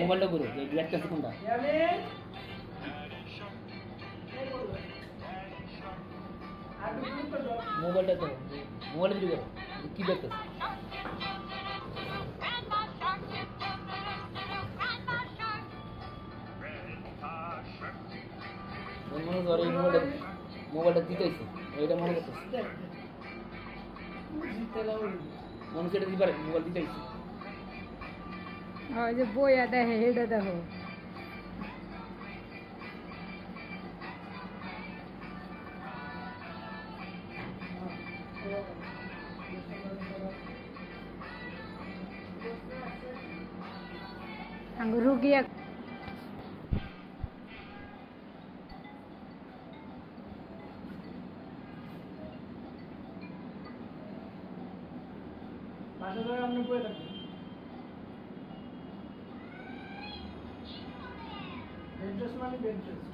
মোবাইলটা করো ব্ল্যাক কাছে কোনটা মোবাইলটা তো মোবাইল ভিডিও করো কি দেখতেছ? মোবাইলটা মোবাইলটা দিতেছে, ওইটা মনে করতেছে। म्हणून सेट बरं मोबाईल जायची. हा जे बोय आता हे हेड आता हो अंगरूगिया রুগিয়া পাশে ধরে আপনি বয়ে থাকবেন বেড রেস্ট মানে বেড রেস্ট